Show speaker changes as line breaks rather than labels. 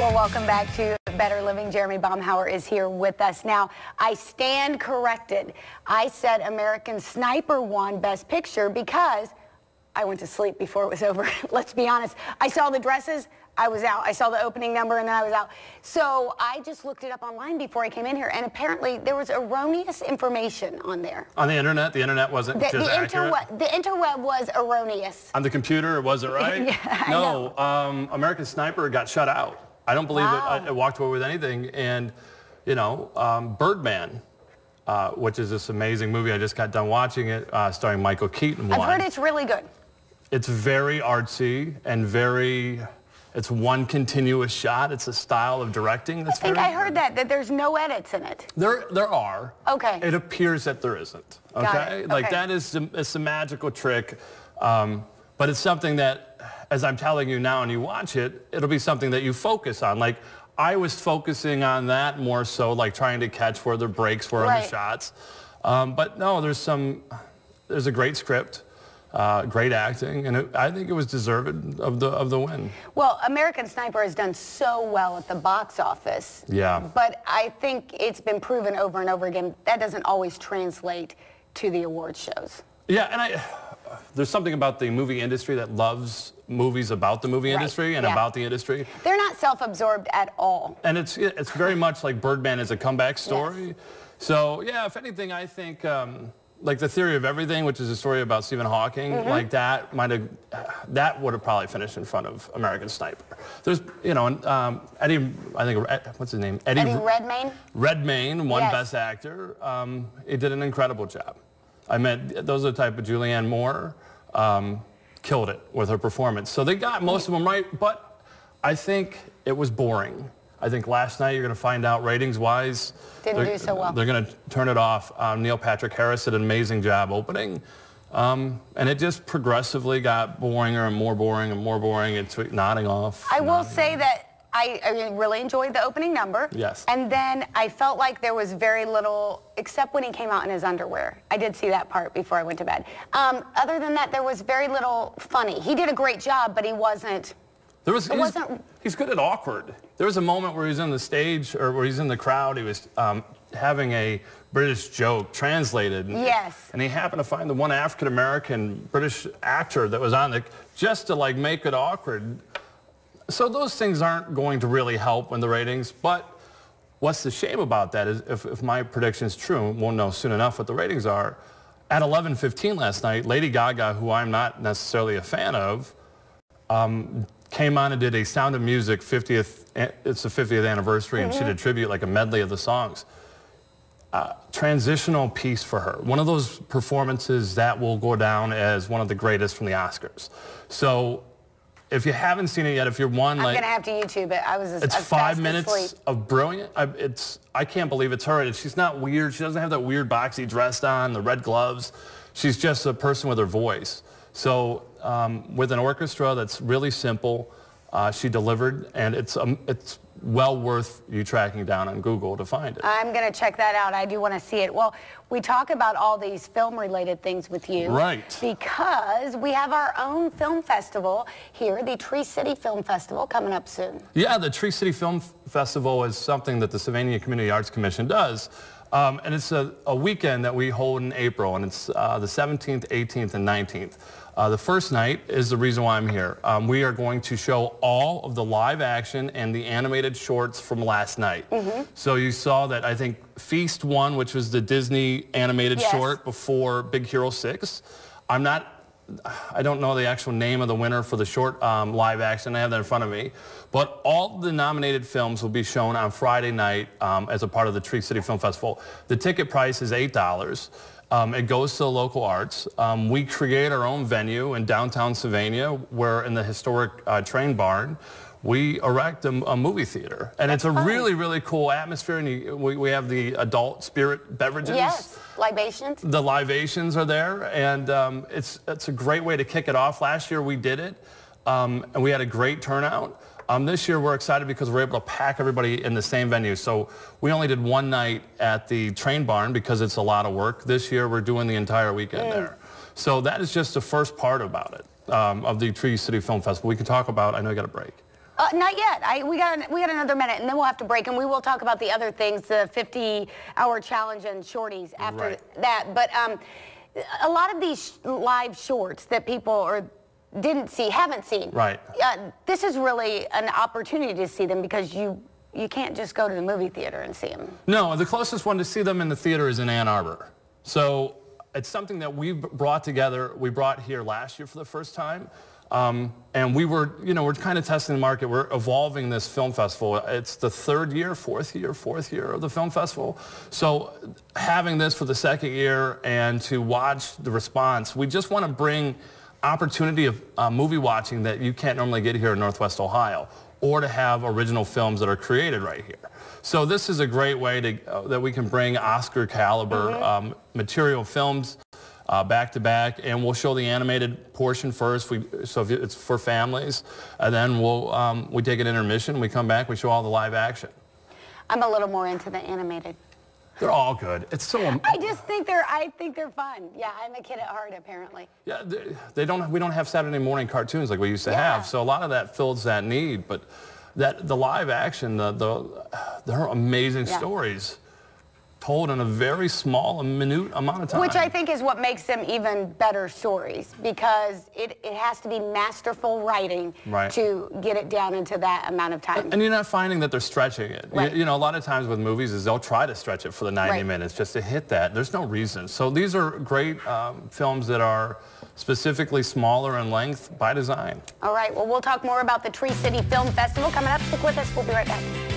Well, welcome back to Better Living. Jeremy Baumhower is here with us. Now, I stand corrected. I said American Sniper won Best Picture because I went to sleep before it was over. Let's be honest. I saw the dresses. I was out. I saw the opening number and then I was out. So I just looked it up online before I came in here and apparently there was erroneous information on there.
On the internet? The internet wasn't
The, the,
accurate?
interweb, the interweb was erroneous.
On the computer, was it right?
Yeah,
no, um, American Sniper got shut out. I don't believe
Wow.
it, it walked away with anything. And, you know, um, Birdman, uh, which is this amazing movie. I just got done watching it, uh, starring Michael Keaton.
I've
won.
heard it's really good.
It's very artsy and very, it's one continuous shot. It's a style of directing
I
that's
think
very
I heard that, that there's no edits in it.
There, there are.
Okay.
It appears that there isn't. Okay.
It.
Like that is the- it's a magical trick, um, but it's something that, as I'm telling you now, and you watch it, it'll be something that you focus on. Like I was focusing on that more so, like trying to catch where the breaks were in
Right.
the shots. Um, but no, there's some, there's a great script. Uh, great acting, and it, I think it was deserved of the of the win.
Well, American Sniper has done so well at the box office.
Yeah.
But I think it's been proven over and over again that doesn't always translate to the award shows.
Yeah, and I, there's something about the movie industry that loves movies about the movie
Right,
industry and
yeah.
about the industry.
They're not self-absorbed at all.
And it's it's very much like Birdman is a comeback story. So yeah, if anything, I think um, like the theory of everything, which is a story about Stephen Hawking,
Mm-hmm.
like that might have that would have probably finished in front of American Sniper. There's you know um, Eddie, I think what's his name
Eddie Redmayne?
Redmayne won
Yes.
Best Actor. Um, he did an incredible job. I meant those are the type of Julianne Moore um, killed it with her performance. So they got most of them right, but I think it was boring. I think last night you're going to find out ratings-wise.
Didn't
they're-
do so well.
They're going to turn it off. Um, Neil Patrick Harris did an amazing job opening. Um, and it just progressively got boringer and more boring and more boring. It's nodding off.
I will say that I, I really enjoyed the opening number.
Yes.
And then I felt like there was very little, except when he came out in his underwear. I did see that part before I went to bed. Um, other than that, there was very little funny. He did a great job, but he wasn't.
There was,
It
he's,
wasn't-
he's good at awkward. There was a moment where he's on the stage or where he's in the crowd. He was um, having a British joke translated. And,
Yes.
And he happened to find the one African American British actor that was on the just to like make it awkward. So those things aren't going to really help in the ratings. But what's the shame about that is if, if my prediction is true, we'll know soon enough what the ratings are. At 11:15 last night, Lady Gaga, who I'm not necessarily a fan of, um, came on and did a Sound of Music 50th. It's the 50th anniversary, and she did a tribute like a medley of the songs. Uh, transitional piece for her. One of those performances that will go down as one of the greatest from the Oscars. So, if you haven't seen it yet, if you're one
I'm
like
gonna have to YouTube it. I was.
it's
I was
five minutes of brilliant. I, it's I can't believe it's her. And She's not weird. She doesn't have that weird boxy dress on, the red gloves. She's just a person with her voice. So um, with an orchestra that's really simple, uh, she delivered, and it's um, it's well worth you tracking down on Google to find it.
I'm going to check that out. I do want to see it. Well, we talk about all these film-related things with you.
Right.
Because we have our own film festival here, the Tree City Film Festival, coming up soon.
Yeah, the Tree City Film Festival is something that the Sylvania Community Arts Commission does. Um, and it's a, a weekend that we hold in April, and it's uh, the 17th, 18th, and 19th. Uh, the first night is the reason why I'm here. Um, we are going to show all of the live action and the animated shorts from last night. So you saw that, I think, Feast 1, which was the Disney animated
Yes.
short before Big Hero 6. I'm not I don't know the actual name of the winner for the short um, live action. I have that in front of me. But all the nominated films will be shown on Friday night um, as a part of the Tree City Film Festival. The ticket price is $8. Um, it goes to the local arts. Um, we create our own venue in downtown Sylvania, where in the historic uh, train barn, we erect a, a movie theater. And it's a
fun.
really, really cool atmosphere. And you, we, we have the adult spirit beverages
Yes, libations.
the libations are there, and um, it's it's a great way to kick it off. Last year we did it, um, and we had a great turnout. Um, this year we're excited because we're able to pack everybody in the same venue. So we only did one night at the train barn because it's a lot of work. This year we're doing the entire weekend there. So that is just the first part about it, um, of the Tree City Film Festival. We can talk about, I know you got a break.
Uh, not yet. I, we got we got another minute, and then we'll have to break, and we will talk about the other things, the 50-hour challenge and shorties after
Right.
that. But um, a lot of these live shorts that people or didn't see, haven't seen.
Right.
Uh, this is really an opportunity to see them because you you can't just go to the movie theater and see them.
No, the closest one to see them in the theater is in Ann Arbor. So it's something that we brought together. We brought here last year for the first time. Um, and we were, you know, we're kind of testing the market. We're evolving this film festival. It's the third year, fourth year, fourth year of the film festival. So having this for the second year and to watch the response, we just want to bring opportunity of uh, movie watching that you can't normally get here in Northwest Ohio or to have original films that are created right here. So this is a great way to, uh, that we can bring Oscar caliber um, material films uh, back to back, and we'll show the animated portion first. We, so if it's for families, and then we'll um, we take an intermission. We come back. We show all the live action.
I'm a little more into the animated.
They're all good. It's so am-
I just think they're I think they're fun. Yeah, I'm a kid at heart apparently.
yeah. They, they don't. We don't have Saturday morning cartoons like we used to
Yeah.
have. So a lot of that fills that need. But that the live action, the the they're amazing
Yeah.
stories, told in a very small, minute amount of time.
Which I think is what makes them even better stories because it, it has to be masterful writing
Right.
to get it down into that amount of time.
And you're not finding that they're stretching it. You- You, know, a lot of times with movies is they'll try to stretch it for the 90
Right.
minutes just to hit that. There's no reason. So these are great um, films that are specifically smaller in length by design.
All right, well, we'll talk more about the Tree City Film Festival coming up. Stick with us. We'll be right back.